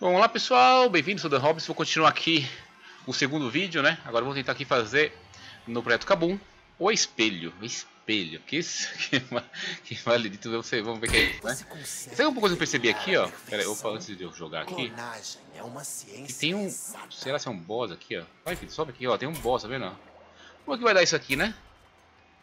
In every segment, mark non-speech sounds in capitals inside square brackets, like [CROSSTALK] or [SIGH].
Bom, olá pessoal, bem-vindos, sou Dan Hobbs, vou continuar aqui o segundo vídeo, né? Agora vou tentar aqui fazer no projeto Kabum o espelho, espelho, que isso, [LAUGHS] que, que validito, você, vamos ver o que é isso, né? Sabe uma coisa que eu percebi aqui, ó, pera aí, opa, antes de eu jogar aqui, que tem um, sei lá se é um boss aqui, ó, vai filho, sobe aqui, ó, tem um boss, tá vendo? Como é que vai dar isso aqui, né?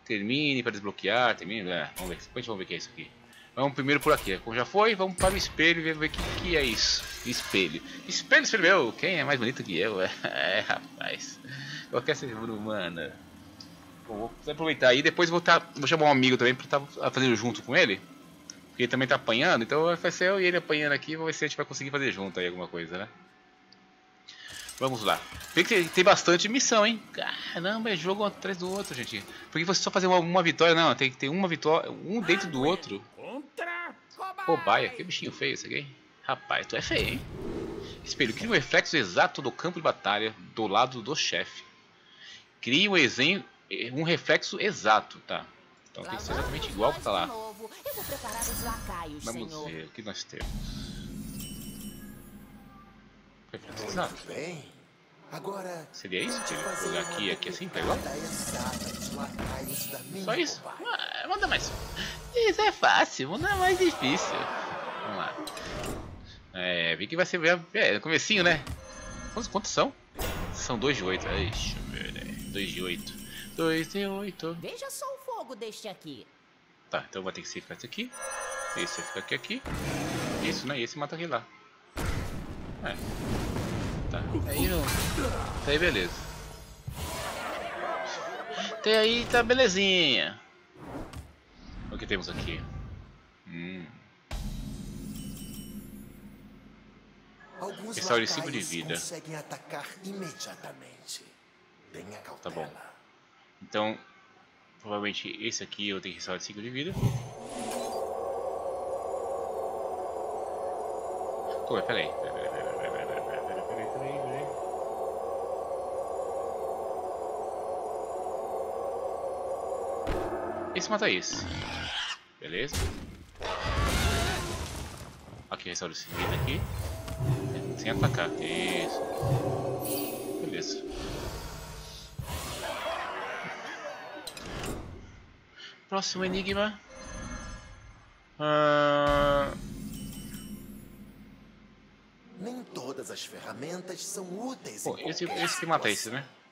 Termine para desbloquear, termine, é, vamos ver, depois vamos ver o que é isso aqui. Vamos primeiro por aqui, como já foi, vamos para o espelho e ver o que, que é isso. Espelho. Espelho, espelho meu, quem é mais bonito que eu? [LAUGHS] É, rapaz. Qualquer ser humano. Bom, vou aproveitar aí, depois vou, tá, vou chamar um amigo também para estar tá fazendo junto com ele. Porque ele também tá apanhando, então vai ser eu e ele apanhando aqui, vamos ver se a gente vai conseguir fazer junto aí alguma coisa, né? Vamos lá. Vê que tem, bastante missão, hein? Caramba, é jogo atrás do outro, gente. Porque você só fazer uma, uma vitória, não. Tem que ter uma vitória, um dentro do outro. Cobaia, que bichinho feio esse aqui, hein? Rapaz, tu é feio, hein? Espelho, cria um reflexo exato do campo de batalha do lado do chefe. Cria um, exemplo, um reflexo exato, tá? Então tem que ser exatamente igual que tá lá. Vamos ver o que nós temos. Reflexo exato. Agora, Seria isso? Jogar aqui aqui assim, tá igual? Só isso? Ah, manda mais. Isso é fácil, manda mais difícil. Vamos lá. É, vi que vai ser é, comecinho, né? Quantos, quantos são? São 2 de 8. Deixa eu ver, 2 de 8. 2 de 8. Veja só o fogo deste aqui. Tá, então vai ter que ser ficar esse aqui. Esse vai ficar aqui, aqui. Isso, né? E esse mata aquele lá. É. Tá. Aí não. Tá aí beleza. Até aí tá belezinha. O que temos aqui? Hum. alguns Restaure cinco de lacaios vida. conseguem atacar imediatamente. Tenha Tá bom. Então, provavelmente esse aqui eu tenho que restaurar 5 de vida. Pô, peraí, peraí, peraí, peraí, peraí, peraí, peraí. Esse mata esse. Beleza. Aqui, restaura esse vida aqui. Sem atacar. Isso. Beleza. Próximo enigma. Ah, Nem todas as ferramentas são úteis. Pô, esse, esse que mata esse, situação. né?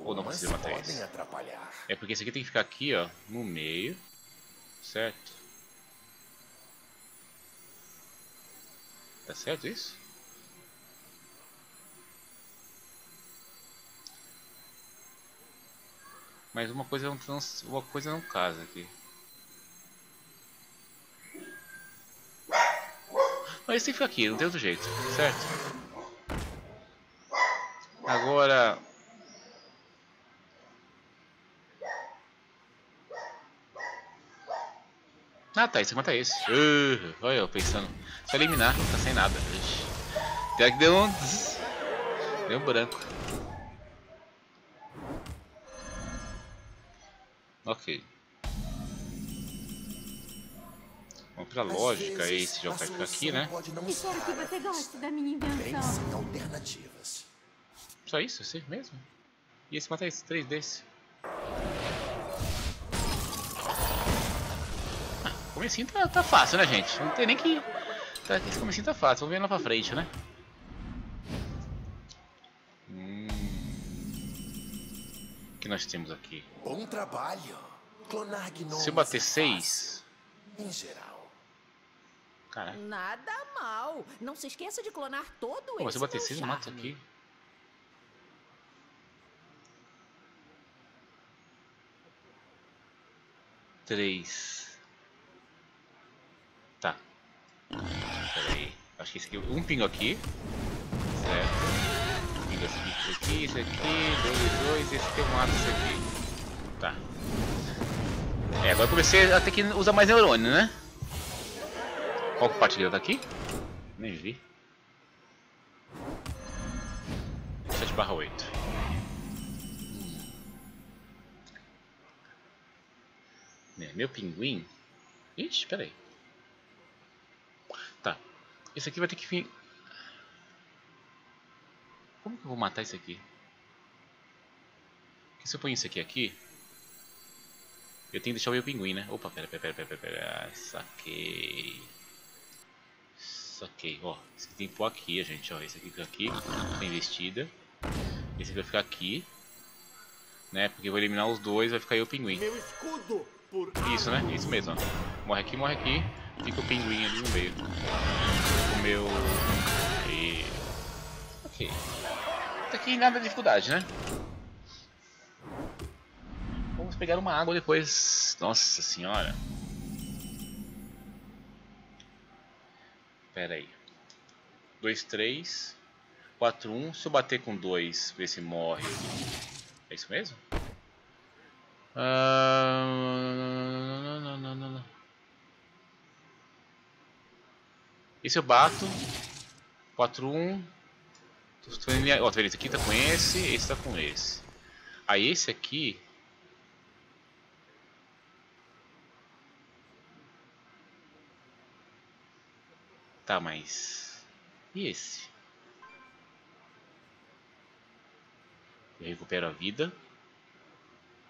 Ou não precisa matar atrapalhar. É porque esse aqui tem que ficar aqui, ó, no meio. Certo? Tá certo isso? Mas uma coisa não, uma coisa não casa aqui. Mas esse tem que ficar aqui, não tem outro jeito, certo? Agora, Ah tá, esse mata esse. Uh, olha eu pensando. Só eliminar, tá sem nada. Ixi. Até que deu um. Deu um branco. Ok. Vamos pra lógica aí, esse jogo vai ficar aqui, né? Espero que você goste da minha invenção. Alternativas. Só isso, esse mesmo? E esse mata esse, três desse. Comecinho tá, tá fácil, né, gente? Não tem nem que. Tá, esse comecinho tá fácil, vamos ver lá pra frente, né? Hum. O que nós temos aqui? Bom trabalho. Clonar gnomos Se eu bater é 6. fácil, Em geral. Cara, Nada mal. Não se esqueça de clonar todo pô, esse mas se eu bater meu 6, eu mato isso charme. aqui. Três. Tá. Pera aí. Acho que esse aqui. Um pingo aqui. Certo. Um pingo aqui, esse aqui, esse aqui. Dois, dois. Esse aqui eu mato esse aqui. Tá. É, agora eu comecei a ter que usar mais neurônio, né? Qual compartilhador tá aqui? Nem vi. 7 barra 8. Né, Meu pinguim. Ixi, peraí. Tá. Esse aqui vai ter que vir. Como que eu vou matar isso aqui? Porque se eu ponho isso aqui aqui... Eu tenho que deixar o meu pinguim, né? Opa, pera, pera, pera, pera, pera. Saquei. Saquei, ó. Esse aqui tem que pôr aqui, gente, ó. Esse aqui fica aqui, com investida. Esse aqui vai ficar aqui. Né? Porque eu vou eliminar os dois, vai ficar aí o pinguim. Meu escudo por Isso, né? Isso mesmo, ó. Morre aqui, morre aqui. Fica o pinguim ali no meio. O meu... E... Ok. Até aqui nada de dificuldade, né? Vamos pegar uma água depois. Nossa senhora. Pera aí. 2, 3, 4, 1. Se eu bater com 2, ver se morre. É isso mesmo? Ah, não, não, não, não, não. Esse eu bato. 4, 1. Ó, tá? Esse aqui tá com esse, esse tá com esse. Aí esse aqui. Tá, mas. E esse? Eu recupero a vida.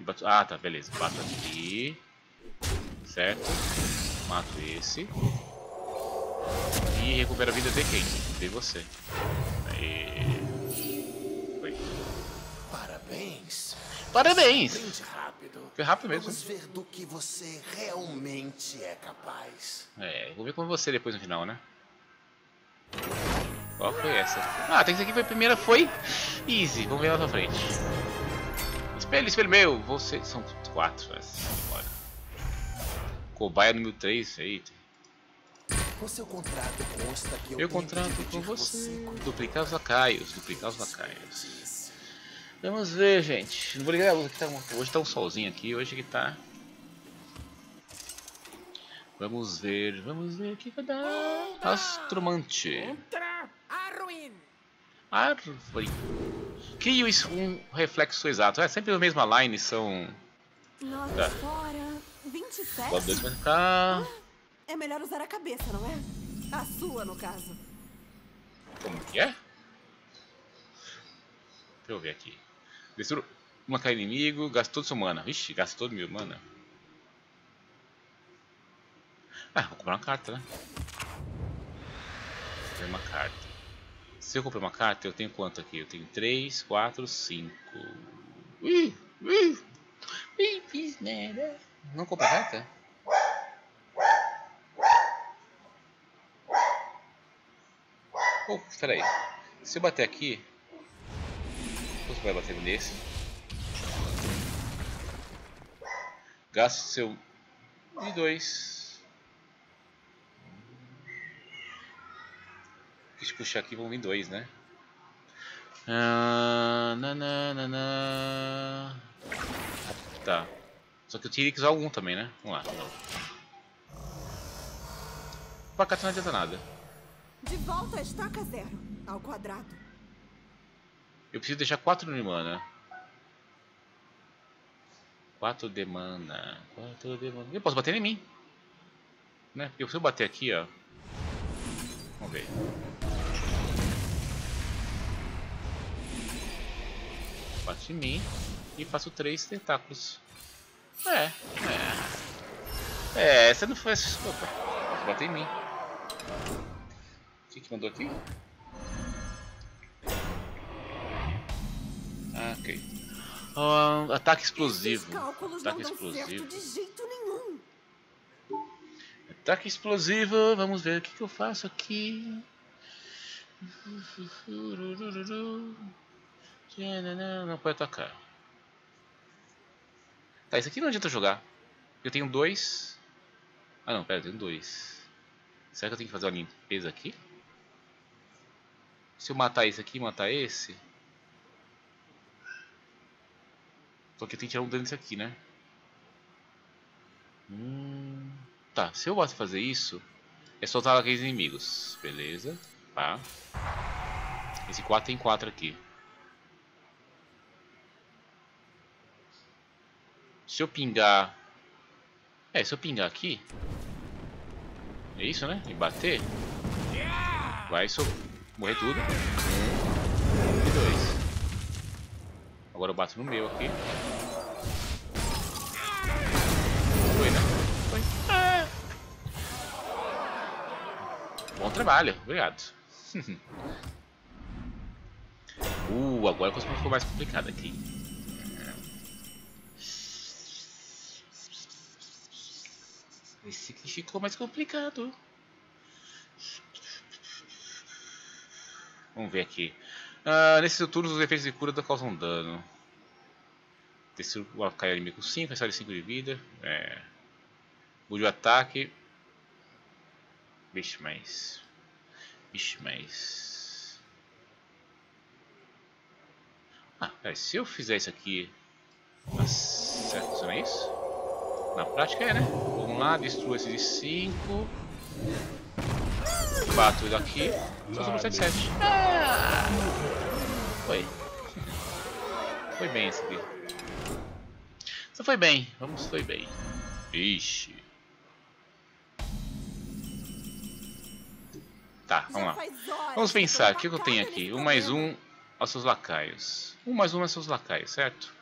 Bato... Ah, tá, beleza. Bato aqui. Certo. Mato esse. E recupero a vida de quem? De você. Aê. Foi. Parabéns. Parabéns! Rápido. Foi rápido mesmo. Vamos ver do que você realmente é capaz. É, vou ver com você depois no final, né? Qual foi essa? Ah, tem que ser aqui foi a primeira, foi easy. Vamos ver lá pra frente. Espelho, espelho meu. Você. São quatro, mas. Bora. Cobaia número 3, eita. Seu contrato consta que eu Eu contrato com dividir você. com Duplicar os lacaios, duplicar os lacaios. Vamos ver, gente. Não vou ligar a luz aqui. Tá, um- hoje tá um solzinho aqui, hoje que tá. Vamos ver, vamos ver o que vai dar. Astromante. Contra Arwin! Árvore. Isso- um reflexo exato. É sempre a mesma line, são. Nota Tá. fora. 27? Bota dois pra cá. É melhor usar a cabeça, não é? A sua, no caso. Como que é? Deixa eu ver aqui. Destrua uma cara inimigo, gasta todo seu mana. Vixe, gasta todo meu mana. Ah, vou comprar uma carta, né? Comprei uma carta. Se eu comprar uma carta, eu tenho quanto aqui? Eu tenho 3, 4, 5. Ih, ih, fiz. Não compra carta? Oh, peraí. Se eu bater aqui. Você vai bater nesse. Gasto seu. E dois. Quis puxar aqui, vão vir dois, né? Ah, nananana. Tá. Só que eu teria que usar um também, né? Vamos lá. Vamos lá. Pra cá não adianta nada. De volta a estaca zero. Ao quadrado. Eu preciso deixar 4 de mana. 4 de mana. 4 de mana. Eu posso bater em mim. Né? Porque se eu bater aqui, ó. Vamos ver. Bate em mim e faço 3 tentáculos. É, é. É, essa não foi. Opa, bater em mim. Que, que mandou aqui? Ah, ok. Ah, ataque explosivo. Ataque explosivo. de jeito nenhum. Ataque explosivo. Vamos ver o que, que eu faço aqui. Não pode atacar. Tá, isso aqui não adianta jogar. Eu tenho dois. Ah não, pera, eu tenho dois. Será que eu tenho que fazer uma limpeza aqui? Se eu matar esse aqui e matar esse. Só que eu tenho que tirar um dano desse aqui, né? Hum, tá, se eu posso fazer isso, é soltar aqueles inimigos. Beleza, tá. Esse 4 tem 4 aqui. Se eu pingar... É, se eu pingar aqui... É isso, né? E bater... Vai so... morrer tudo. Um. E dois. Agora eu bato no meu aqui. Foi, né? Foi. Ah. Bom trabalho, obrigado. [LAUGHS] uh, agora a coisa ficou mais complicada aqui. Esse aqui ficou mais complicado. Vamos ver aqui. Uh, nesses turnos os efeitos de cura causam dano. Terceiro cai inimigo com 5, recebe 5 de vida. É. Mude o ataque. Vixe, mais. Vixe, mais. Ah, pera, se eu fizer isso aqui. Certo, não é isso? Na prática é, né? Vamos lá, destrua esse de 5. Bato ele aqui. Só sobrou 7, 7. Ah! Foi. Foi bem esse aqui. Só foi bem. Vamos, foi bem. Vixe. Tá, vamos lá. Vamos pensar. O que eu tenho aqui? Um mais um aos seus lacaios. Um mais um aos seus lacaios, certo?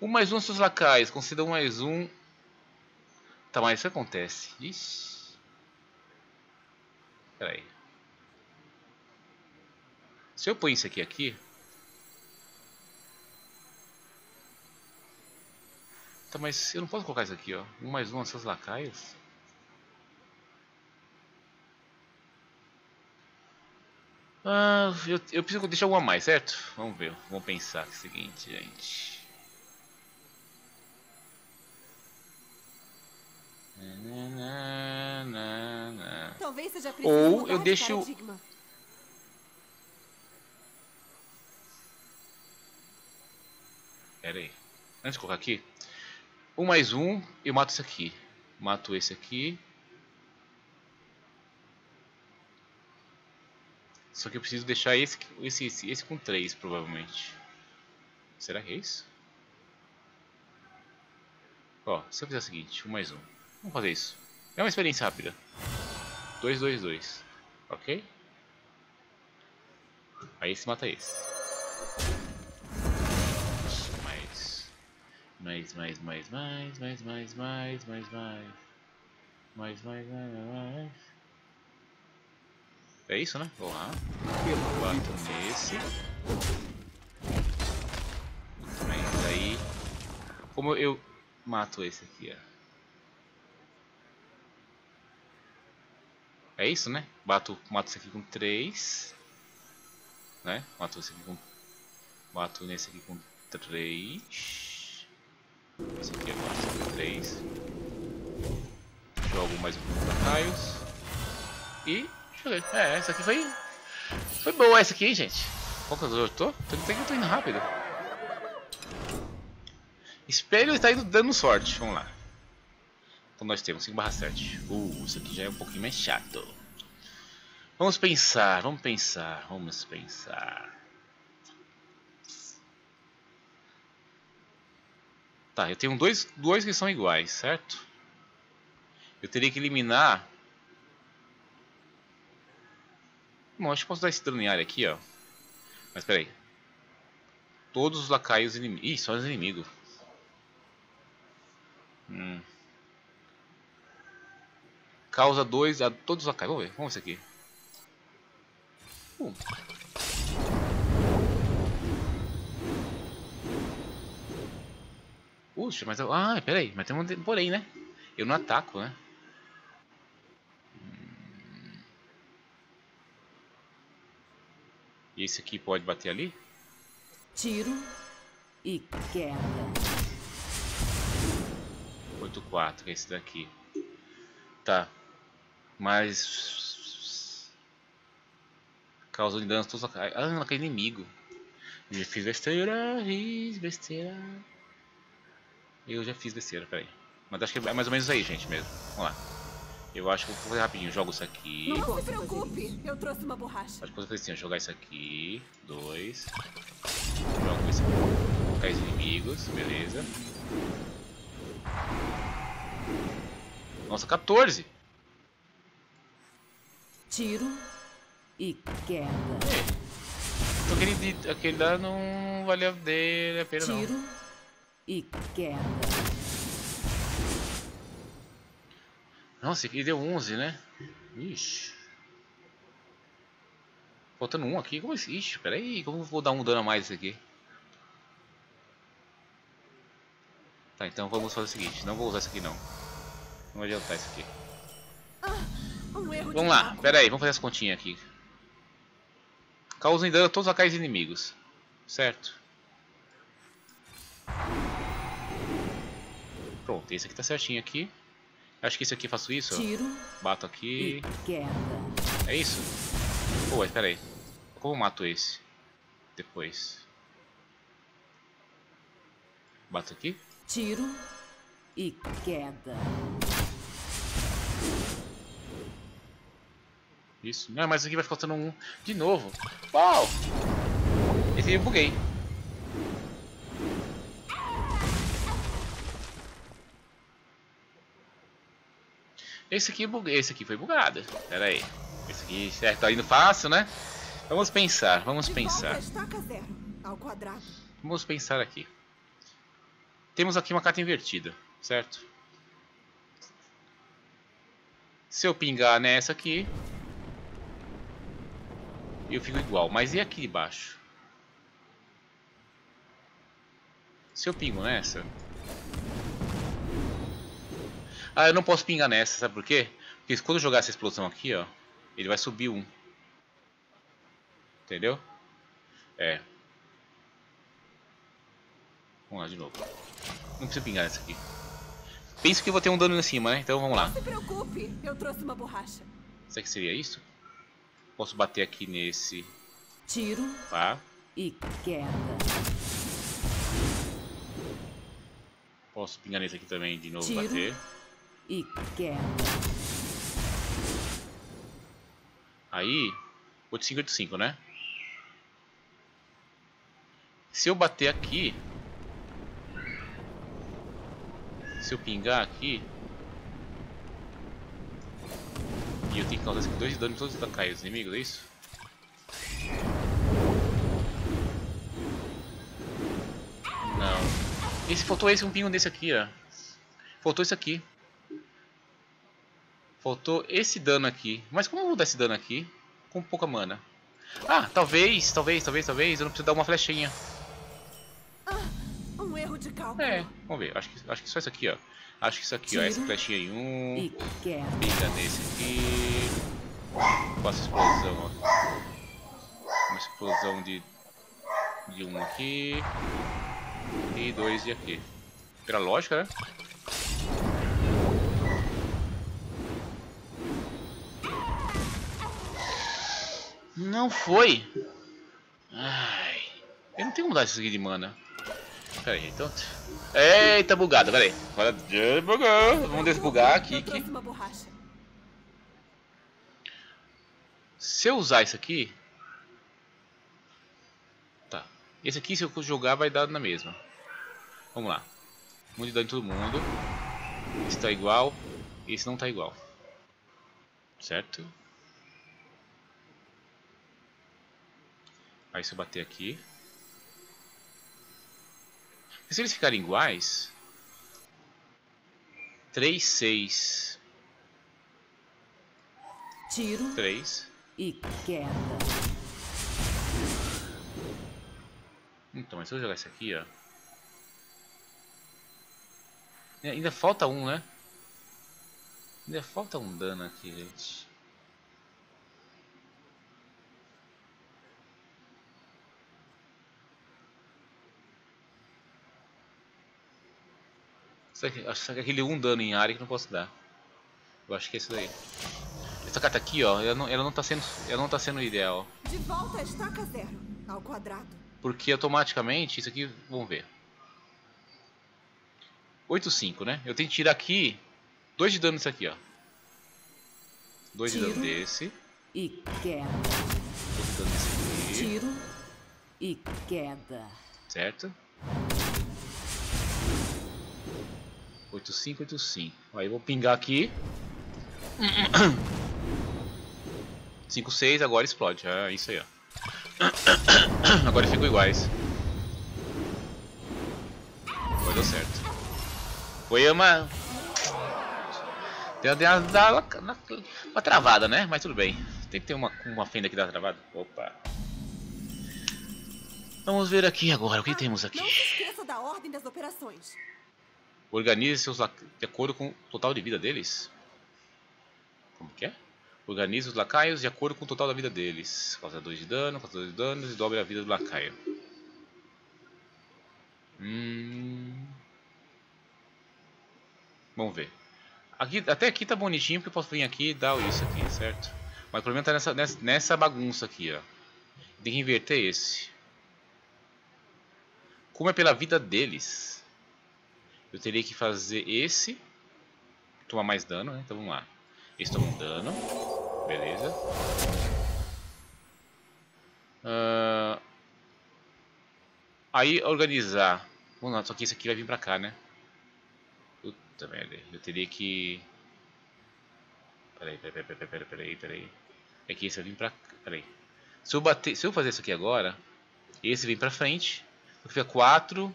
Um mais um aos seus lacaios. Considera um mais um. Tá, mas isso acontece. Ixi. Pera aí. Se eu pôr isso aqui aqui. Tá, mas eu não posso colocar isso aqui, ó. Um mais um aos seus lacaios. Ah, eu, eu preciso deixar uma a mais, certo? Vamos ver, vamos pensar o seguinte, gente. Talvez seja Ou eu deixo. Pera aí. Antes de colocar aqui. Um mais um, eu mato esse aqui. Mato esse aqui. Só que eu preciso deixar esse, esse, esse, esse com 3, provavelmente. Será que é isso? Ó, se eu fizer o seguinte, 1 um mais 1. Um. Vamos fazer isso. É uma experiência rápida. 2, 2, 2. Ok? Aí esse mata esse. Mais. Mais, mais, mais, mais, mais, mais, mais, mais, mais. Mais, mais, mais, mais. É isso, né? Vamos lá. Bato nesse. Muito bem. Daí. Como eu mato esse aqui, ó. É isso, né? Bato, mato esse aqui com 3. Né? Mato esse aqui com. Mato nesse aqui com 3. Esse aqui eu mato com 3. Jogo mais um contra raios. E. Deixa eu ver. É, essa aqui foi. Foi boa essa aqui, gente. Quantas eu tô? Tem que eu tô indo rápido. Espelho está indo dando sorte. Vamos lá. Então nós temos 5 barra 7. Uh, isso aqui já é um pouquinho mais chato. Vamos pensar, vamos pensar, vamos pensar. Tá, eu tenho dois, dois que são iguais, certo? Eu teria que eliminar... Bom, acho que posso dar esse dano em área aqui, ó. Mas peraí. Todos os lacaios inimigos... Ih, só os inimigos. Hum causa 2 a todos os lacaios. Vamos ver, vamos ver isso aqui. Uh. Puxa, mas eu... Ah, peraí, mas tem um porém, né? Eu não ataco, né? Hum. E esse aqui pode bater ali? Tiro e queda. 8-4, esse daqui. Tá. Mas. Causou de danos todos. Ah, ela cai inimigo. Já fiz besteira, fiz besteira. Eu já fiz besteira, peraí. Mas acho que é mais ou menos aí, gente, mesmo. Vamos lá. Eu acho que vou fazer rapidinho. Jogo isso aqui. Não se preocupe, eu trouxe uma borracha. Acho que vou fazer assim, jogar isso aqui. Dois. Jogo esse aqui. Colocar os inimigos, beleza. Nossa, 14! Tiro e queda. Aquele, aquele lá não valeu a pena não. Tiro e queda. Nossa, aqui deu 11, né? Ixi. Faltando um aqui. Como assim? Ixi, peraí. Como vou dar um dano a mais isso aqui? Tá, então vamos fazer o seguinte. Não vou usar isso aqui não. Não adiantar isso aqui. Vamos lá, pera aí, vamos fazer as continhas aqui. Causam dano a todos os locais inimigos. Certo? Pronto, esse aqui tá certinho aqui. Acho que esse aqui eu faço isso. Tiro Bato aqui. É isso? Pô, mas pera aí. Como eu mato esse? Depois. Bato aqui? Tiro e queda. Isso. Não, mas aqui vai faltando um de novo. Uau! Esse aí eu buguei. Esse aqui buguei. Esse aqui foi bugado. Pera aí. Esse aqui certo, tá indo fácil, né? Vamos pensar, vamos pensar. Vamos pensar aqui. Temos aqui uma carta invertida, certo? Se eu pingar nessa aqui, eu fico igual. Mas e aqui embaixo? Se eu pingo nessa... Ah, eu não posso pingar nessa, sabe por quê? Porque quando eu jogar essa explosão aqui, ó, ele vai subir um. Entendeu? É. Vamos lá de novo. Não preciso pingar nessa aqui. Penso que eu vou ter um dano em cima, né? Então vamos lá. Não se preocupe, eu trouxe uma borracha. Será que seria isso? Posso bater aqui nesse, Tiro tá? e queda. Posso pingar nesse aqui também de novo, Tiro. bater. E queda. Aí, 8585, né? Se eu bater aqui... Se eu pingar aqui... E eu tenho que causar esse aqui dois de dano em todos os dos inimigos, é isso? Não. Esse faltou esse um pingo desse aqui, ó. Faltou esse aqui. Faltou esse dano aqui. Mas como eu vou dar esse dano aqui? Com pouca mana. Ah, talvez, talvez, talvez, talvez. Eu não preciso dar uma flechinha. Um erro de cálculo. É, vamos ver. Acho que, acho que só isso aqui, ó. Acho que isso aqui, ó. Essa flechinha em um. Pinga nesse aqui. Faço explosão, ó. Uma explosão de. De um aqui. E dois de aqui. Pela lógica, né? Não foi. Ai. Eu não tenho como mudar isso aqui de mana. Pera aí, então. Eita, bugado, pera aí. Agora bugou. Vamos desbugar aqui. Se eu usar isso aqui. Tá. Esse aqui, se eu jogar, vai dar na mesma. Vamos lá. De dano em todo mundo. Esse tá igual. Esse não tá igual. Certo? Aí se eu bater aqui. E se eles ficarem iguais. 3, 6, Tiro 3. e queda. Então, mas se eu jogar esse aqui, ó. E Ainda falta um, né? Ainda falta um dano aqui, gente. Acho que é aquele um dano em área que não posso dar. Eu acho que é isso daí. Essa carta aqui, ó, ela não, ela não tá sendo, ela não tá sendo ideal. De volta à estaca zero, ao quadrado. Porque automaticamente, isso aqui, vamos ver. 8,5, né? Eu tenho que tirar aqui 2 de dano nisso aqui, ó. 2 de dano desse. E queda. 2 de dano desse aqui. Tiro e queda. Certo? 85, 85. Aí vou pingar aqui. 5, 6, agora explode. É isso aí, ó. Agora ficam iguais. Agora deu certo. Foi uma... Deu uma, uma, uma, travada, né? Mas tudo bem. Tem que ter uma, uma fenda aqui da travada. Opa. Vamos ver aqui agora. O que temos aqui? Não se esqueça da ordem das operações. Organize seus lacaios de acordo com o total de vida deles. Como que é? Organize os lacaios de acordo com o total da vida deles. Causa 2 de dano, causa 2 de danos e dobre a vida do lacaio. Hum... Vamos ver. Aqui, até aqui tá bonitinho porque eu posso vir aqui e dar isso aqui, certo? Mas o problema tá nessa, nessa, nessa bagunça aqui, ó. Tem que inverter esse. Como é pela vida deles, eu teria que fazer esse tomar mais dano, né? Então vamos lá. Esse toma um dano, beleza. Uh, aí organizar. Vamos lá, só que esse aqui vai vir pra cá, né? Puta merda, eu teria que. Peraí, peraí, peraí, peraí, peraí, peraí. É que esse vai vir pra. Peraí. Se eu, bater, se eu fazer isso aqui agora, esse vem pra frente fica 4,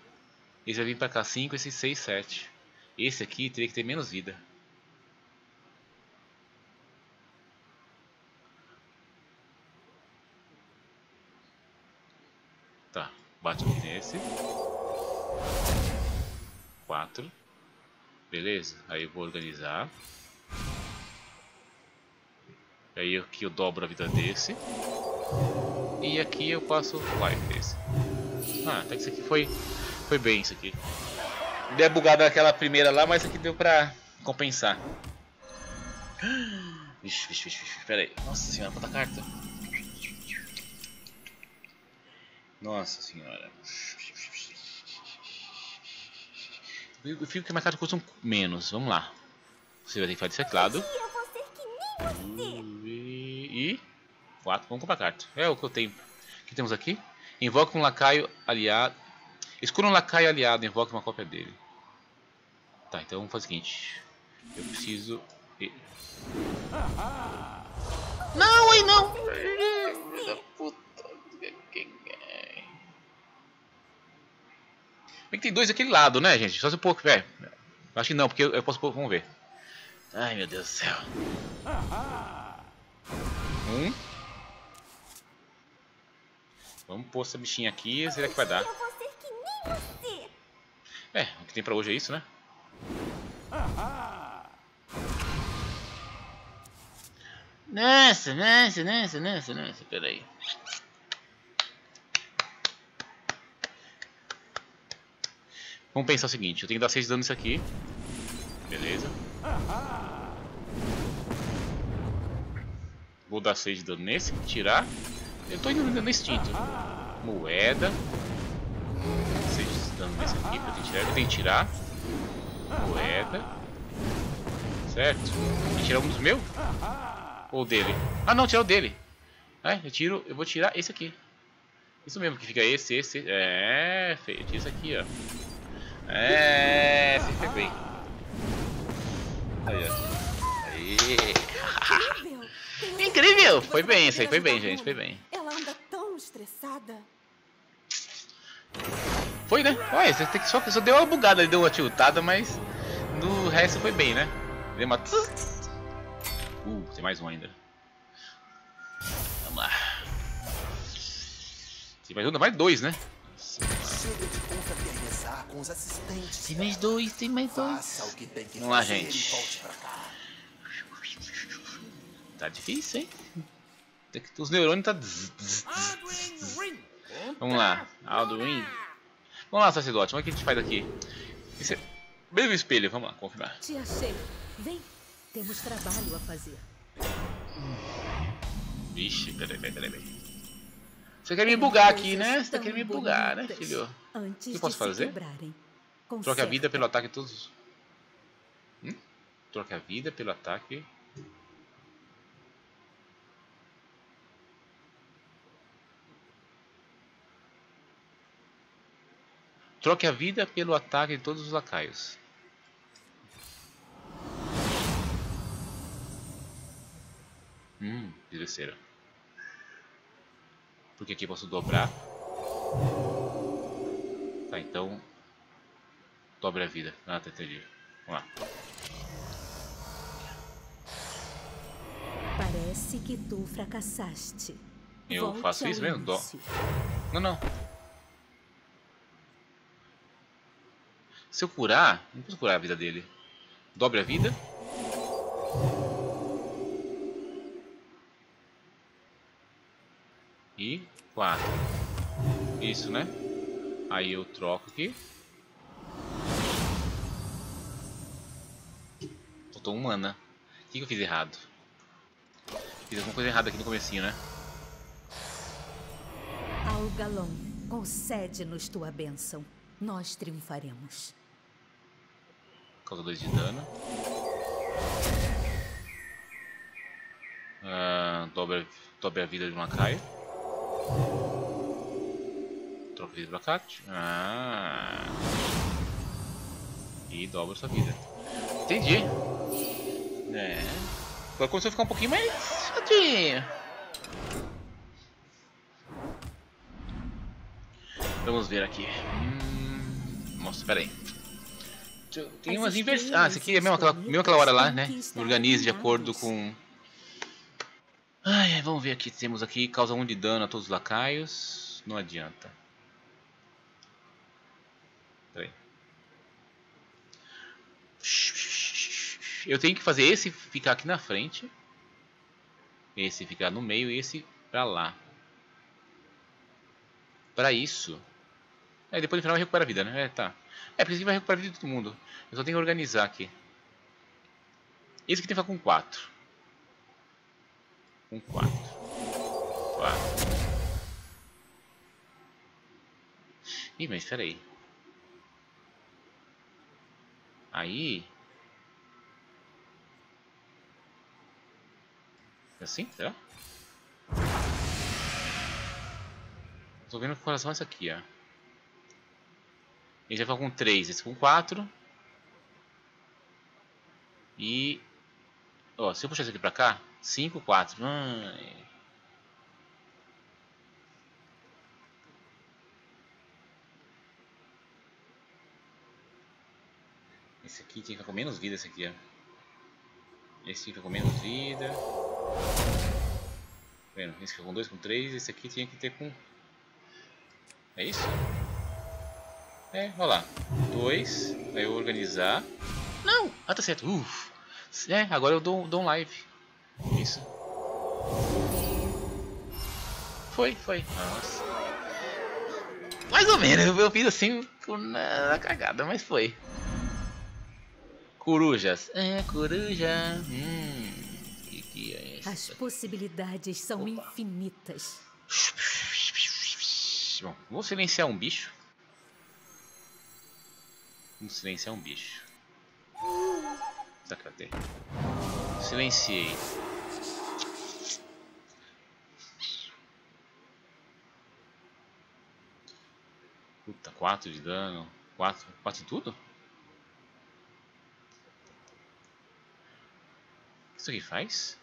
esse vai vir pra cá 5, esse 6, 7. Esse aqui teria que ter menos vida. Tá, bate aqui nesse. 4. Beleza? Aí eu vou organizar. Aí aqui eu dobro a vida desse. E aqui eu passo life desse. Ah, até que isso aqui foi, foi bem isso aqui. Deu bugado aquela primeira lá, mas aqui deu pra compensar. [GASPS] Vixe, vixe, vixe, vixe. Pera aí. Nossa senhora, quanta carta. Nossa senhora. Eu fico que minha carta custa um menos. Vamos lá. Você vai ter que fazer teclado. E... Quatro. Vamos comprar carta. É o que eu tenho. O que temos aqui? Invoca um lacaio aliado. Escolha um lacaio aliado, invoca uma cópia dele. Tá, então vamos fazer o seguinte. Eu preciso. Não, aí não! Puta. Bem que tem dois daquele lado, né, gente? Só se eu pôr. É, acho que não, porque eu posso pôr. Vamos ver. Ai, meu Deus do céu. Um. Vamos pôr essa bichinha aqui, será que vai dar? É, o que tem pra hoje é isso, né? Nossa, nossa, nossa, nossa, nossa, peraí. Vamos pensar o seguinte, eu tenho que dar 6 de dano nisso aqui. Beleza. Vou dar 6 de dano nesse, tirar. Eu tô indo no instinto. Moeda. 6 de dano nesse aqui, eu tenho que tirar. Eu tenho que tirar. Moeda. Certo? E tirar um dos meus? Ou dele? Ah não, tirar o dele. É, eu tiro, eu vou tirar esse aqui. Isso mesmo, que fica esse, esse. É, feio. Tira isso aqui, ó. É, foi bem. Aí, ó. Aí. [LAUGHS] Incrível! Foi bem, isso aí foi bem, gente, foi bem. Ela anda tão estressada. Foi, né? Olha, você tem que só, só deu uma bugada, ele deu uma tiltada, mas no resto foi bem, né? Deu uma... Uh, tem mais um ainda. Vamos lá. Tem mais um, mais dois, né? Chega de confraternizar com os assistentes. Tem mais dois, tem mais dois. o que tem que Vamos lá, gente. Tá difícil, hein? Tem que- Os neurônios tá... Vamos lá, Alduin. Vamos lá, sacerdote, vamos ver o que a gente faz aqui. Esse é... Espelho, vamos lá, confirmar. Te achei. Vem. Temos trabalho a fazer. Vixe, peraí, peraí, peraí. Você quer me bugar aqui, né? Você tá querendo me bugar, né, filho? O que eu posso fazer? quebrarem. Troque a vida pelo ataque todos os... Hum? Troque a vida pelo ataque... Troque a vida pelo ataque de todos os lacaios. Hum, desceram. Porque aqui posso dobrar. Tá, então... Dobre a vida. Ah, tá, entendi. Vamos lá. Parece que tu fracassaste. Eu Volte faço isso mesmo? Dó. Não, não. Se eu curar, não posso curar a vida dele. Dobre a vida. E quatro. Isso, né? Aí eu troco aqui. Faltou um mana. O que, que eu fiz errado? Fiz alguma coisa errada aqui no comecinho, né? Algalon, concede-nos tua bênção. Nós triunfaremos. Causa 2 de dano. Ah, dobra, dobra a vida de uma Caio. Troca vida pra cá. Ah. E dobra sua vida. Entendi. É. Agora começou a ficar um pouquinho mais chatinho. Vamos ver aqui. Hum, nossa, pera aí. Tem As umas inversões. Ah, essa aqui é os aquela, mesma aquela hora lá, né? Organize de acordo com. Ai, ai, vamos ver aqui. Temos aqui causa 1 de dano a todos os lacaios. Não adianta. Peraí. Eu tenho que fazer esse ficar aqui na frente. Esse ficar no meio e esse pra lá. Pra isso. É, depois no final vai recuperar a vida, né? É, tá. É, porque isso vai recuperar a vida de todo mundo. Eu só tenho que organizar aqui. Esse aqui tem que ficar com 4. Com 4. 4. Ih, mas espera aí. Aí... É Assim? Será? Tô vendo com relação a isso aqui, ó. Ele já fica com 3, esse com 4. E... Ó, se eu puxar isso aqui pra cá, 5, 4. Ai. Esse aqui tinha que ficar com menos vida, esse aqui, ó. Esse fica com menos vida. Tá Vendo? Esse fica com 2, com 3. Esse aqui tinha que ter com... É isso? É, olha lá. 2. Aí eu organizar. Não! Ah, tá certo. Uf. É, agora eu dou, dou um live. Isso. Foi, foi. Nossa. Mais ou menos. Eu fiz assim na, na cagada, mas foi. Corujas. É, coruja. Hum. Que que é As isso? possibilidades são infinitas. Bom, vou silenciar um bicho. Vamos silenciar um bicho. Tá, cadê? Silenciei. Puta, 4 de dano. 4, 4 em tudo? O que isso aqui faz?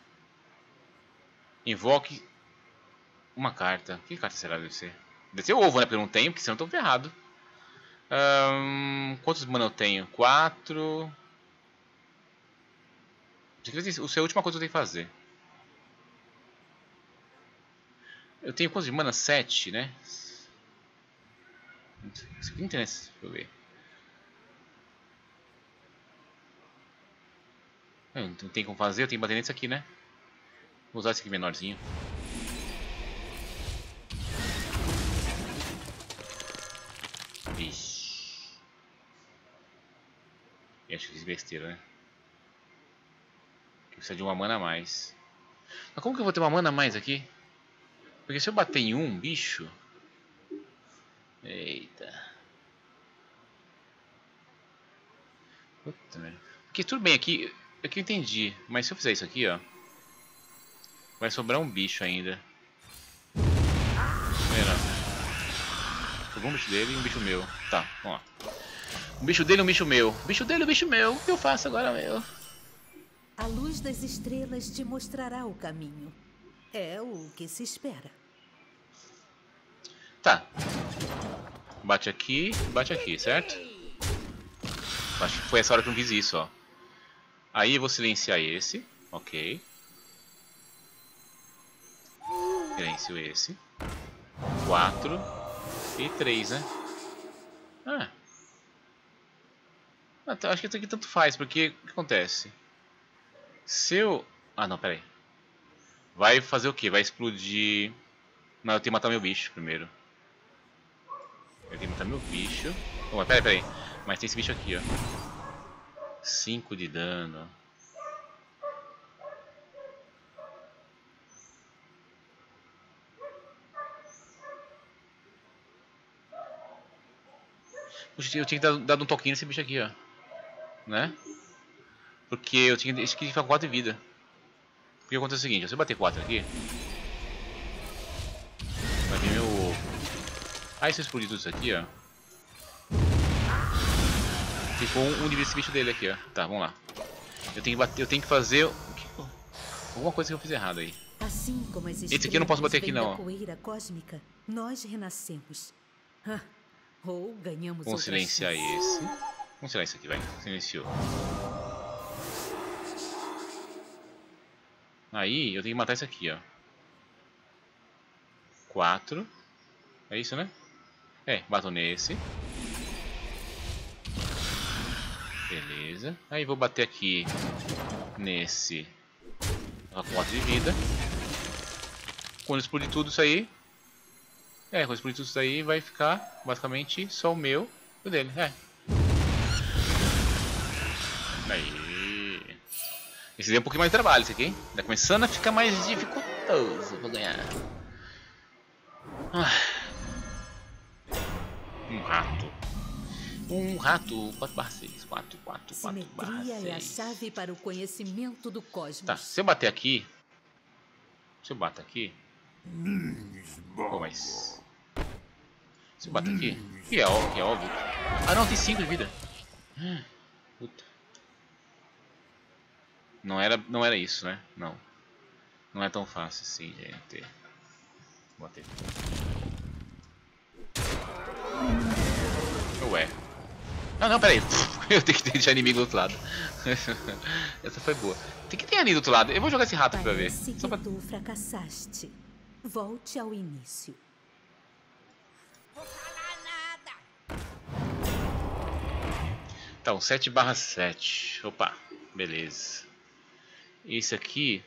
Invoque uma carta. Que carta será? Deve ser. Deve ser ovo, né? Porque eu não tenho, porque senão eu tô ferrado. Ahn, quantos mana eu tenho? 4. O seu é a última coisa que eu tenho que fazer. Eu tenho quantos de mana? 7, né? Isso aqui não tem? Deixa eu ver. Ah, Não tem como fazer, eu tenho que bater nesse aqui, né? Vou usar esse aqui menorzinho. Acho que fiz besteira, né? Que precisa de uma mana a mais. Mas como que eu vou ter uma mana a mais aqui? Porque se eu bater em um bicho... Eita. Puta merda. Porque tudo bem, aqui, aqui eu entendi. Mas se eu fizer isso aqui, ó... Vai sobrar um bicho ainda. Pera. Sobrou um bicho dele e um bicho meu. Tá, vamos lá. Um bicho dele e um bicho meu. Um bicho dele e um bicho meu. O que eu faço agora, meu? A luz das estrelas te mostrará o caminho. É o que se espera. Tá. Bate aqui, bate aqui, certo? Acho que foi essa hora que eu não fiz isso, ó. Aí eu vou silenciar esse. Ok. Silencio esse. 4 e 3, né? Ah. Acho que isso aqui tanto faz, porque o que acontece? Se eu... Ah, não, peraí. Vai fazer o que? Vai explodir... Não, eu tenho que matar meu bicho primeiro. Eu tenho que matar meu bicho. Oh, mas peraí, peraí. Mas tem esse bicho aqui, ó. 5 de dano. Puxa, eu tinha que dar, dar um toquinho nesse bicho aqui, ó. Né? Porque eu tinha. Isso aqui fica 4 de vida. Porque acontece o seguinte, se eu bater 4 aqui. Vai vir meu. Aí se eu explodir tudo isso aqui, ó. Ficou um, um de esse bicho dele aqui, ó. Tá, vamos lá. Eu tenho que bater, eu tenho que fazer. Alguma coisa que eu fiz errado aí. Assim como as Esse aqui eu não posso bater aqui não. poeira cósmica, nós renascemos. Ah, ou ganhamos Vamos silenciar esse. Silenciar isso aqui, vai. Silenciou. Aí eu tenho que matar esse aqui, ó. 4. É isso, né? É, bato nesse. Beleza. Aí vou bater aqui nesse. A 4 de vida. Quando explodir tudo isso aí. É, quando explodir tudo isso aí vai ficar basicamente só o meu e o dele. É. Aí. Esse deu um pouquinho mais de trabalho, esse aqui, hein? Tá começando a ficar mais dificultoso pra ganhar. Ah. Um rato. Um rato 4 barra 6. 4, 4, 4 barra Simetria é a 6. chave para o conhecimento do cosmos. Tá, se eu bater aqui. Se eu bater aqui. Pô, mas. Se eu bater aqui. Que é, é óbvio. Ah não, tem 5 de vida. Ah, Puta. Não era, não era isso, né? Não. Não é tão fácil assim, gente. Botei. Ué. Ah não, peraí. [LAUGHS] Eu tenho que deixar inimigo do outro lado. [LAUGHS] Essa foi boa. Tem que ter ali do outro lado. Eu vou jogar esse rato aqui pra ver. Só que pra... tu fracassaste. Volte ao início. Vou falar nada. Então, 7 barra 7. Opa, beleza. Esse aqui...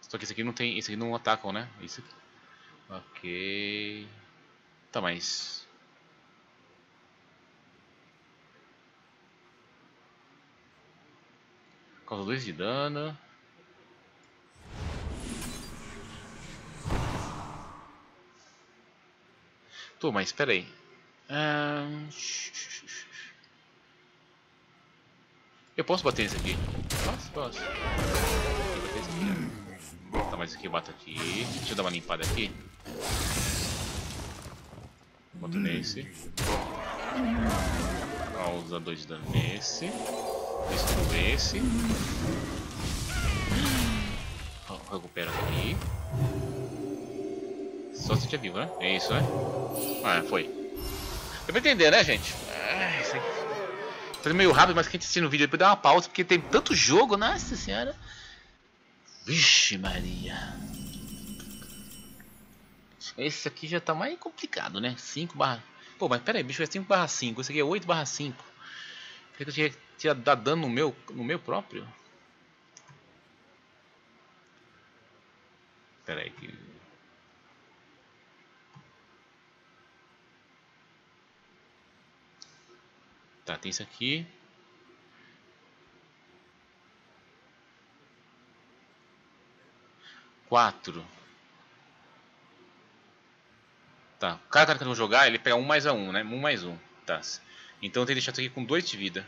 Só que esse aqui não tem... Esse aqui não atacam, né? Isso aqui. Ok... Tá, mas... Causa 2 de dano. Tô, mas espera aí. Ahn, Eu posso bater nesse aqui? Posso, posso. Bater nesse aqui. Tá, mas aqui eu bato aqui. Deixa eu dar uma limpada aqui. Boto nesse. Causa 2 de dano nesse. Destruo esse. Ó, Recupero aqui. Só se tiver vivo, né? É isso, né? Ah, foi. Deu pra entender, né, gente? Fazendo meio rápido, mas quem tá assistindo o vídeo depois dá uma pausa, porque tem tanto jogo, nossa senhora. Vixe Maria. Esse aqui já tá mais complicado, né? 5 barra... Pô, mas pera aí, bicho é 5 barra 5, esse aqui é 8 barra 5. Por que eu tinha, tinha dado dano no meu, no meu próprio? Pera aí que... Tá, tem isso aqui. Quatro. Tá, cada cara que eu jogar, ele pega um mais a um, né? Um mais um. Tá. Então tenho que deixar isso aqui com dois de vida.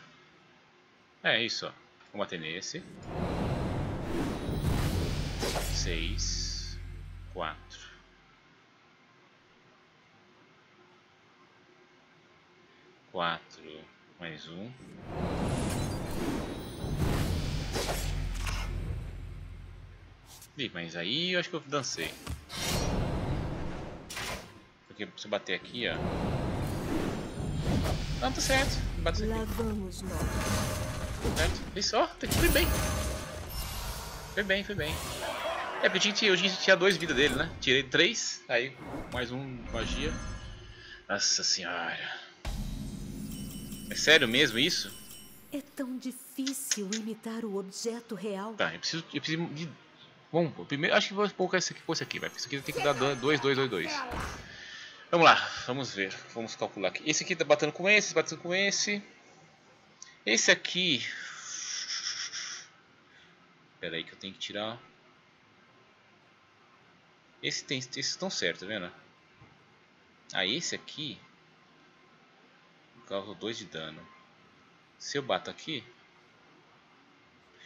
É isso, ó. Vou bater nesse. Seis. Quatro. Quatro. Mais um. Ih, mas aí eu acho que eu dancei. Porque se eu bater aqui, ó. Não, tá certo. Bate Lá aqui. vamos nós. Certo? Isso, ó, tá- foi bem. Foi bem, foi bem. É, porque eu tinha, eu tinha, tinha dois vidas dele, né? Tirei três, aí mais um magia. Nossa senhora. É sério mesmo isso? É tão difícil imitar o objeto real. Tá, eu preciso, eu preciso de... Bom, primeiro, acho que vou colocar esse aqui, pôr esse aqui, vai. Isso aqui tem que dar 2, 2, 2, 2. Vamos lá, vamos ver. Vamos calcular aqui. Esse aqui tá batendo com esse, batendo com esse. Esse aqui... Pera aí que eu tenho que tirar... Esse tem, esses estão certos, tá vendo? Ah, esse aqui... Causa 2 de dano. Se eu bato aqui...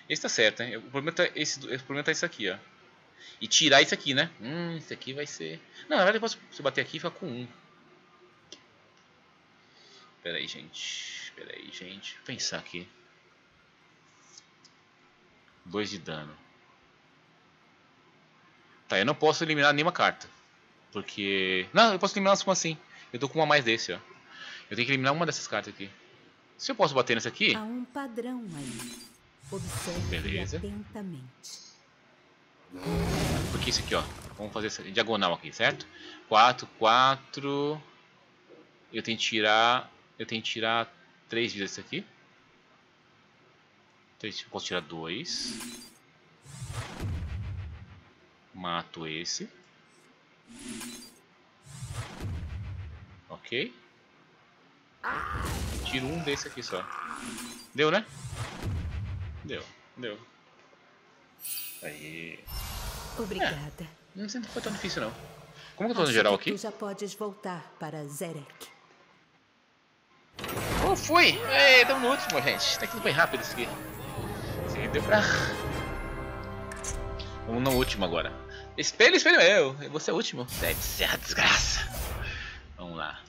Esse tá certo, hein? O problema tá, esse, o problema tá isso aqui, ó. E tirar isso aqui, né? Hum, isso aqui vai ser... Não, na verdade, depois, se eu bater aqui, fica com 1. Um. Pera aí, gente. Pera aí, gente. Vou pensar aqui. 2 de dano. Tá, eu não posso eliminar nenhuma carta. Porque... Não, eu posso eliminar como assim. Eu tô com uma mais desse, ó. Eu tenho que eliminar uma dessas cartas aqui. Se eu posso bater nessa aqui... Há um padrão aí. Observe Beleza. atentamente. Porque isso aqui, ó. Vamos fazer essa diagonal aqui, certo? 4, 4. Eu tenho que tirar. Eu tenho que tirar 3 vidas desse aqui. Eu posso tirar 2. Mato esse. Ok. Tiro um desse aqui só. Deu, né? Deu, deu. Aí. Obrigada. Não sei se foi tão difícil não. Como que eu tô no geral que aqui? Tu já podes voltar para Zerek. Oh, fui! Ei, tamo no último, gente. Tá tudo bem rápido isso aqui. Isso aqui deu pra... Vamos no último agora. Espelho, espelho meu. Você é o último. Deve ser a desgraça. Vamos lá.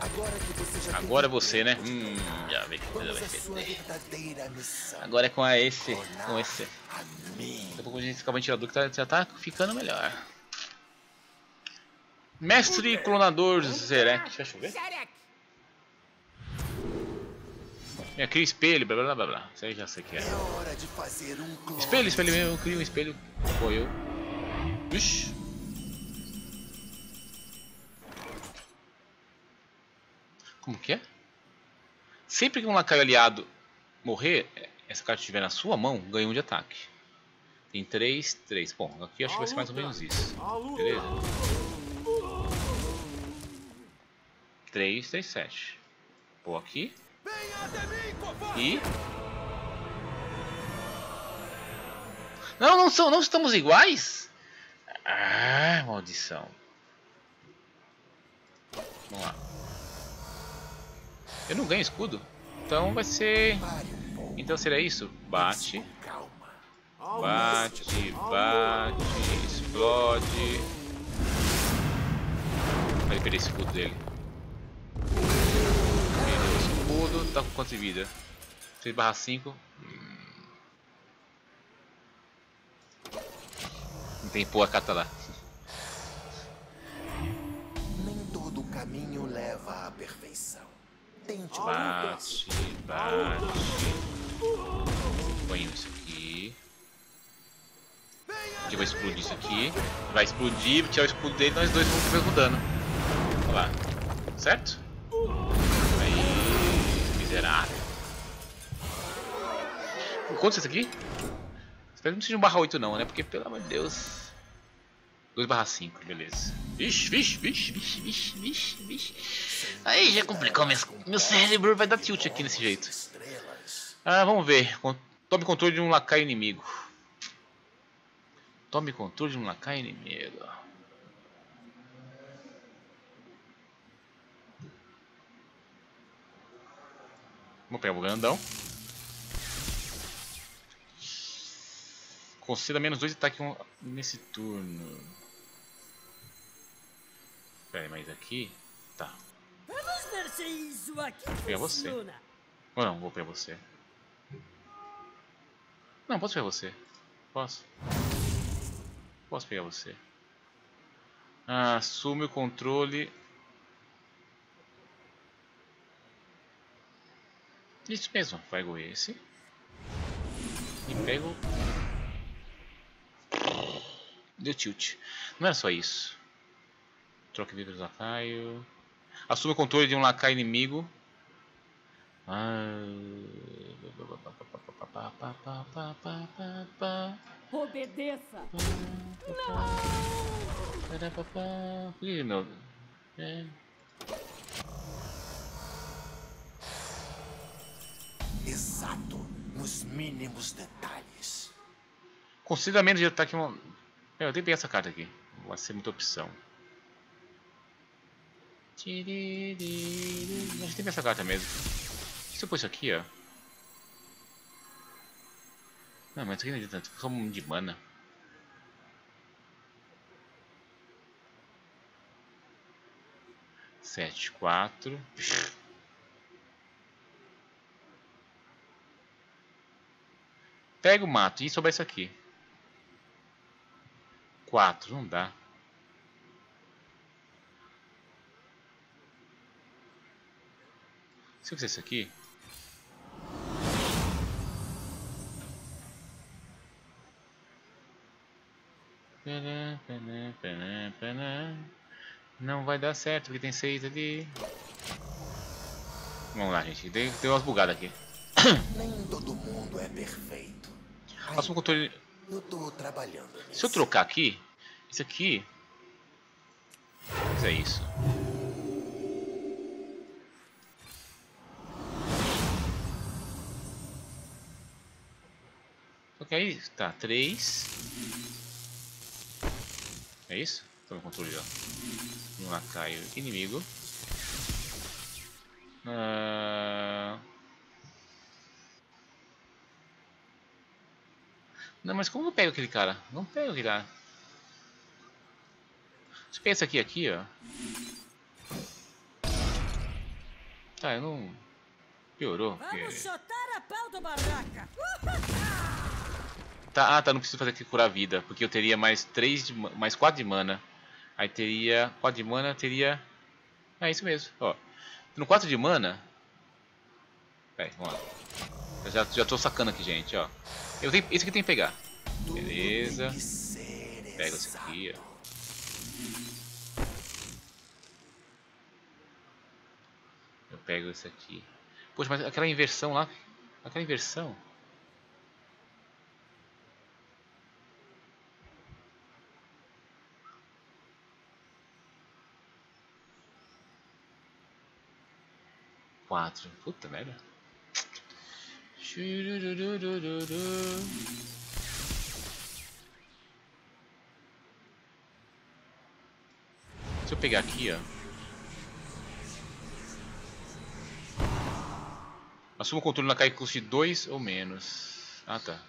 Agora que você já Agora tem você, né? Hum, já vi que coisa vai ser. verdadeira missão. Agora é com a esse. Com esse. Daqui a pouco a gente fica ventilador que tá- já tá ficando melhor. Mestre clonador Zerek. Vai chover? Zerek! É, cria espelho, blá blá blá blá. Isso aí já sei que é. É hora de fazer um. Espelho, espelho meu, eu crio um espelho. Foi eu. Ixi. Como que é? Sempre que um lacaio aliado morrer, essa carta estiver na sua mão, ganha um de ataque. Tem 3, 3. Bom, aqui acho que vai ser mais ou menos isso. Beleza? 3, 3, 7. Pô, aqui. E. Não, não, são, não estamos iguais? Ah, maldição. Vamos lá. Eu não ganho escudo. Então vai ser. Então será isso? Bate, bate, bate, explode. Vai perder esse escudo dele. Perdeu o escudo, tá com quanto de vida? 6 barra 5. Não tem pôr a carta lá. Nem todo caminho leva à perfeição. Tente Bate, bate. Põe isso aqui. A gente vai explodir isso aqui. Vai explodir, tirar o escudo dele, nós dois vamos ter o dano. Olha lá. Certo? Aí, miserável. Quanto é isso aqui? Espero que não seja um barra 8 não, né? Porque, pelo amor de Deus... 2 barra 5, beleza. Vixe, vixe, vixe, vixe, vixe, vixe, vixe. Aí já complicou, meu, meu cérebro vai dar tilt aqui nesse jeito. Ah, vamos ver. Tome controle de um lacaio inimigo. Tome controle de um lacaio inimigo. Vamos pegar o grandão. Conceda menos dois ataques nesse turno. Pera aí, mas aqui... Tá. Vamos ver se isso aqui Pegar você. Ou não, vou pegar você. Não, posso pegar você. Posso? Posso pegar você. Ah, assume o controle. Isso mesmo, pego esse. E pego. Deu tilt. Não era só isso. Troca de lacaio. Assume o controle de um lacaio inimigo. Ah. Obedeça! Por que não? É. Exato, nos mínimos detalhes. Considera menos de ataque. Uma... É, eu tenho que pegar essa carta aqui. Vai ser muita opção. A gente tem essa carta mesmo. Se eu pôr isso aqui, ó. Não, mas isso aqui não adianta. Só um de mana. Sete, quatro. Pega o mato. E sobra isso aqui. Quatro, não dá. Se eu fizer isso aqui. Não vai dar certo porque tem seis ali. Vamos lá, gente. Deu, deu umas bugadas aqui. Nem todo mundo é perfeito. Próximo controle. Eu tô trabalhando. Se eu trocar aqui, isso aqui. Isso é isso. Que aí, tá, 3. É isso? Toma o controle, ó. Um lacaio inimigo. Ah... Não, mas como eu pego aquele cara? Não pego aquele cara. Você pensa aqui, aqui, ó. Tá, eu não... Piorou. Vamos porque- chutar a pau do barraca! [LAUGHS] Tá, ah, tá, não preciso fazer aqui curar vida, porque eu teria mais 3 de, ma- mais 4 de mana. Aí teria 4 de mana, teria É isso mesmo, ó. No 4 de mana. Peraí, vamos lá. Eu já, já tô sacando aqui, gente, ó. Eu tenho, esse aqui tem que pegar. Beleza. Pega esse aqui, ó. Eu pego esse aqui. Poxa, mas aquela inversão lá. Aquela inversão. Quatro. Puta merda. Se eu pegar aqui, ó. Assuma o controle na caixa que custe 2 ou menos. Ah, tá.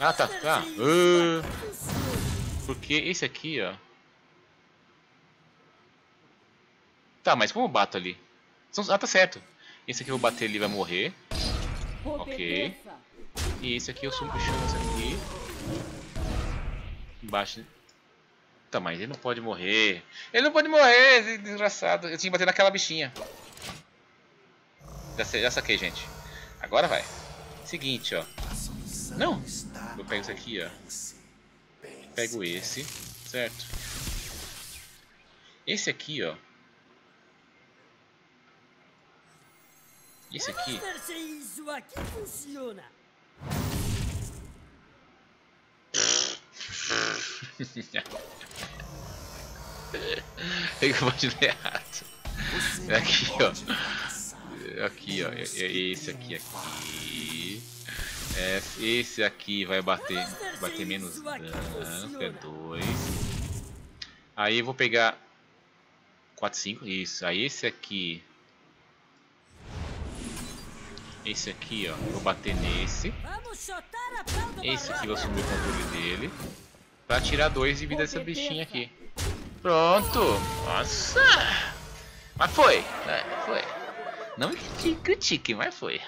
Ah, tá. tá. Ah, porque esse aqui, ó. Tá, mas como eu bato ali? Ah, tá certo. Esse aqui eu vou bater ele vai morrer. Ok. E esse aqui eu sumo puxando esse aqui. Embaixo. Tá, mas ele não pode morrer. Ele não pode morrer, desgraçado. Eu tinha que bater naquela bichinha. Já, já saquei, gente. Agora vai. Seguinte, ó. Não. Eu pego esse aqui, ó. Pego esse, certo? Esse aqui, ó. Esse aqui. Isso aqui funciona. [LAUGHS] Eu imaginei errado. É aqui, ó. fracassar. Aqui, ó. é- é Esse aqui, aqui. É, Esse aqui vai bater, bater menos dano, é 2. Aí eu vou pegar 4, 5, isso. Aí esse aqui. Esse aqui, ó. Vou bater nesse. Esse aqui eu vou assumir o controle dele. Pra tirar 2 de vida dessa bichinha aqui. Pronto! Nossa! Mas foi! É, foi. Não me critique, mas foi.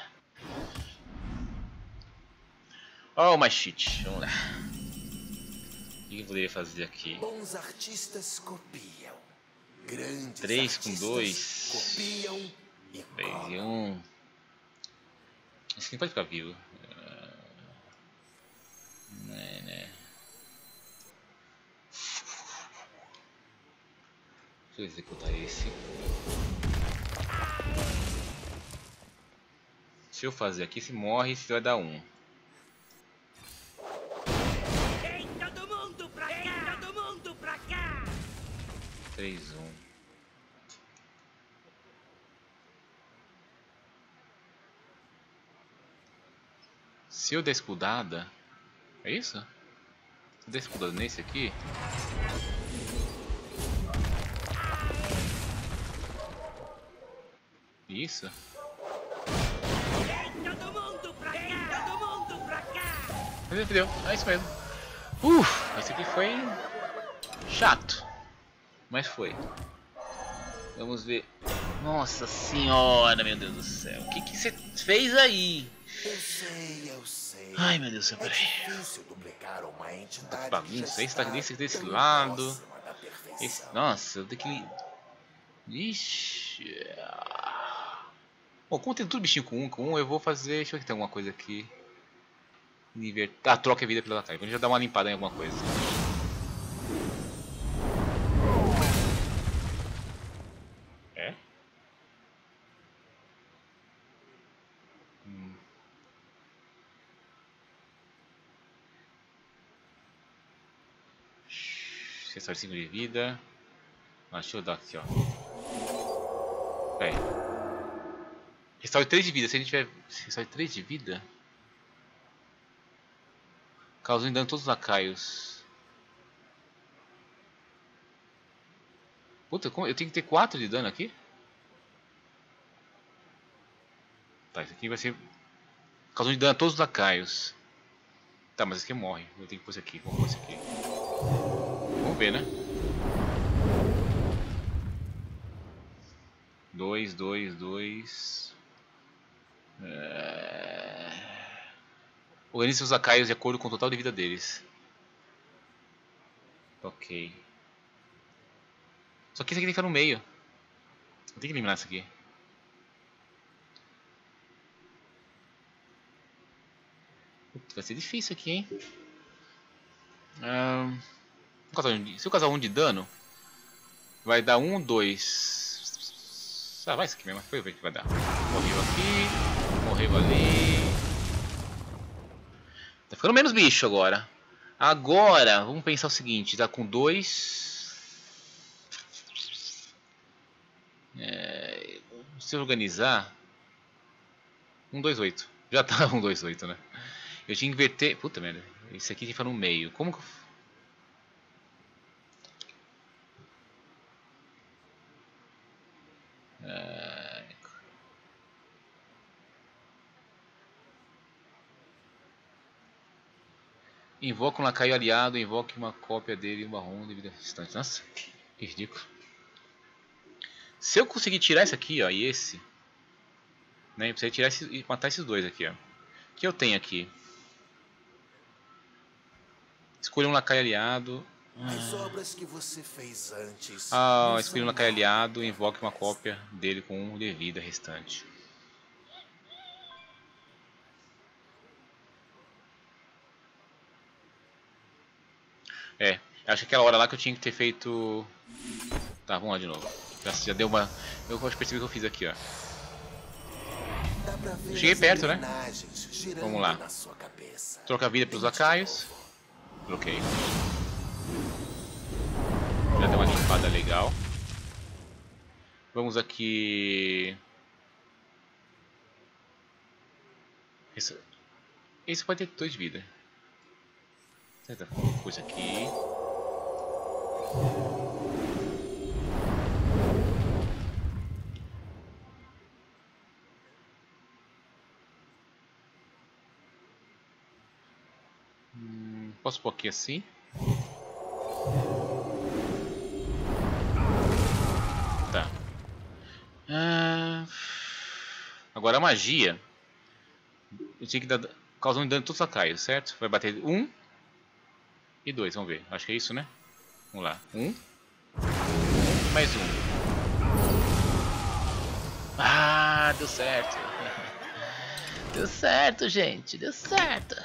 Oh, mais cheat. Vamos lá. O que eu poderia fazer aqui? Bons artistas copiam. Grandes Três com artistas dois. copiam e 3 e colam. 1. Esse aqui pode ficar vivo. Ah, Né, né. Deixa eu executar esse. Se eu fazer aqui, se morre, se vai dar 1. Vem todo mundo pra cá! Vem todo mundo pra cá! 3, 1. Se eu der escudada. É isso? Se eu der escudada nesse aqui. Isso? Mas entendeu? É isso mesmo. Uf, esse aqui foi chato. Mas foi. Vamos ver. Nossa senhora, meu Deus do céu. O que que você fez aí? Eu sei, eu sei. Ai, meu Deus céu, É peraí. que já esse tá está desse- desse lado. Esse, nossa, eu tenho que. Ixi. Bom, como tem tudo bichinho com um, com um, eu vou fazer. Deixa eu ver se tem alguma coisa aqui. Inverter. Ah, troca a vida pela ataque. Vamos já dar uma limpada em alguma coisa. É? Hum. Restore 5 de vida. Deixa eu dar aqui, ó. Pera aí. Restaure 3 de vida. Se a gente tiver. Restaure 3 de vida. Causando dano todos os lacaios. Puta, como- eu tenho que ter 4 de dano aqui? Tá, isso aqui vai ser. Causando dano a todos os lacaios. Tá, mas esse aqui morre. Eu tenho que pôr esse aqui. Vamos pôr esse aqui. Vamos ver, né? Dois, dois, dois. É... Organize seus lacaios de acordo com o total de vida deles. Ok. Só que esse aqui tem que ficar no meio. Tenho que eliminar isso aqui. Vai ser difícil aqui, hein? Ahn, se eu causar um de dano, vai dar um, dois. Ah, vai isso aqui mesmo. Foi ver que vai dar. Morreu aqui, morreu ali. Tá ficando menos bicho agora. Agora, vamos pensar o seguinte: tá com dois. É, se organizar. 128. Já tá [LAUGHS] 128, né? Eu tinha que inverter. Puta merda. Esse aqui tem que ficar no meio. Como que eu. Ai, Invoca um lacaio aliado, invoque uma cópia dele uma ronda de vida restante. Nossa, que ridículo. Se eu conseguir tirar esse aqui, ó, e esse, né, eu preciso tirar esse, e matar esses dois aqui, ó. O que eu tenho aqui? Escolha um lacaio aliado. As obras que você fez antes. Ah, um são lacaio novas. aliado, invoque uma cópia dele com um de vida restante. É, acho que aquela hora lá que eu tinha que ter feito. Tá, vamos lá de novo. Já, já deu uma. Eu acho que percebi o que eu fiz aqui, ó. Cheguei perto, né? Vamos lá. Troca a vida pelos lacaios. Troquei. Já deu uma limpada legal. Vamos aqui. Esse, esse ter dois de vida. Certa coisa aqui. Hum, Posso pôr aqui assim? Ah, agora a magia. Eu tinha que dar. causando dano em todos os certo? Vai bater um e dois, vamos ver. Acho que é isso, né? Vamos lá. Um. Mais um. Ah, deu certo. [LAUGHS] Deu certo, gente. Deu certo.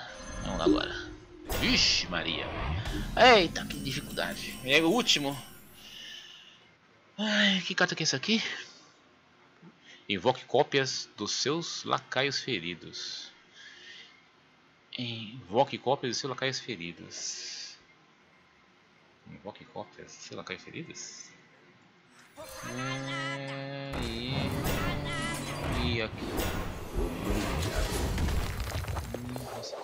Vamos lá agora. Vixe, Maria. Eita, que dificuldade. Aí, o último. Ai, que carta que é isso aqui? Invoque cópias dos seus lacaios feridos. Invoque cópias dos seus lacaios feridos. Invoque cópias dos seus lacaios feridos? É, e, e aqui. Nossa.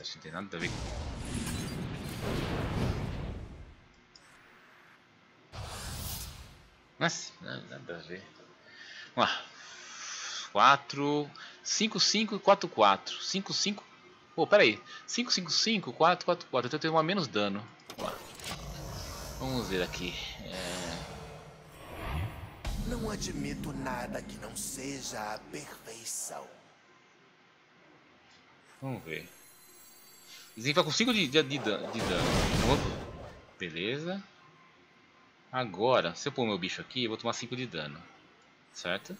Acho que não tem nada a ver Nossa, nada a ver. Vamos lá. 4, 5, 5 e 4, 4. 5, 5. Pô, pera aí. 5, 5, 5, 4, 4, 4. Então eu tenho uma menos dano. Vamos, ver aqui. É... Não admito nada que não seja a perfeição. Vamos ver. Vai com 5 de, de, de, dano. De dano. Beleza. Agora, se eu pôr meu bicho aqui, eu vou tomar 5 de dano. Certo?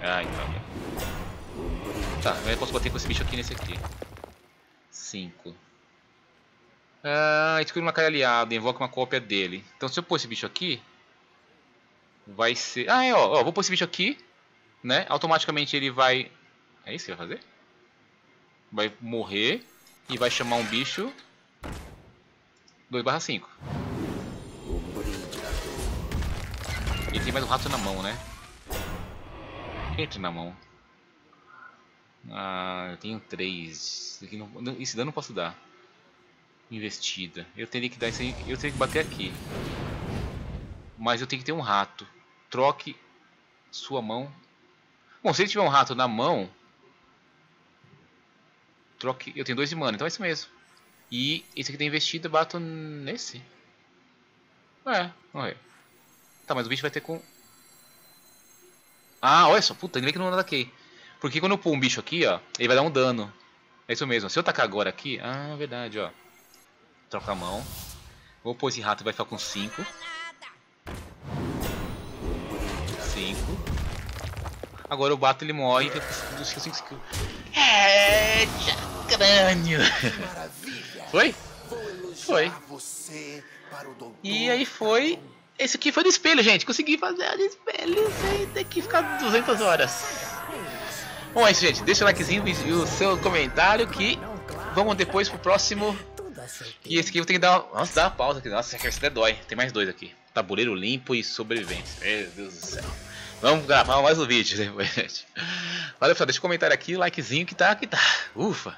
Ai, droga. Tá, eu posso bater com esse bicho aqui nesse aqui. 5. Ah, escolhe uma cara aliada, invoca uma cópia dele. Então se eu pôr esse bicho aqui, vai ser... Ah, é, ó, ó, vou pôr esse bicho aqui, né? Automaticamente ele vai... É isso que vai fazer? Vai morrer e vai chamar um bicho 2 barra 5. Ele tem mais um rato na mão, né? Entre na mão. Ah, eu tenho 3. Esse dano não posso dar. Investida. Eu teria que dar isso aí. Eu teria que bater aqui. Mas eu tenho que ter um rato. Troque sua mão. Bom, se ele tiver um rato na mão. Troque. Eu tenho dois de mana, então é isso mesmo. E esse aqui tem investida, bato nesse. É, ver. Tá, mas o bicho vai ter com. Ah, olha só, puta, ainda bem que não ataquei. Porque quando eu pôr um bicho aqui, ó, ele vai dar um dano. É isso mesmo. Se eu tacar agora aqui, ah, verdade, ó. Troca a mão. Vou pôr esse rato, vai ficar com 5. 5. Agora eu bato, ele morre e fica com 5 É, crânio. Maravilha! Foi? Foi. E aí foi. Esse aqui foi do espelho, gente. Consegui fazer a espelho sem ter que ficar 200 horas. Bom, é isso, gente. Deixa o likezinho e o seu comentário que vamos depois pro próximo. E esse aqui eu tenho que dar. Nossa, dá uma pausa aqui. Nossa, esse até dói. Tem mais dois aqui: Tabuleiro limpo e sobrevivência. Meu Deus do céu. Vamos gravar mais um vídeo depois, [LAUGHS] gente. Valeu, pessoal. Deixa o comentário aqui, likezinho que tá, que tá. Ufa.